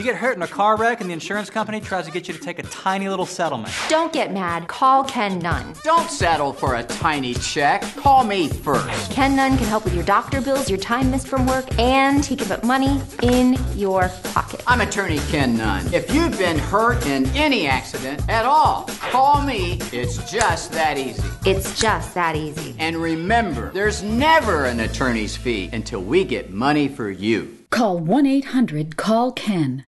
You get hurt in a car wreck and the insurance company tries to get you to take a tiny little settlement. Don't get mad. Call Ken Nunn. Don't settle for a tiny check. Call me first. Ken Nunn can help with your doctor bills, your time missed from work, and he can put money in your pocket. I'm attorney Ken Nunn. If you've been hurt in any accident at all, call me. It's just that easy. It's just that easy. And remember, there's never an attorney's fee until we get money for you. Call 1 800 CALL KEN.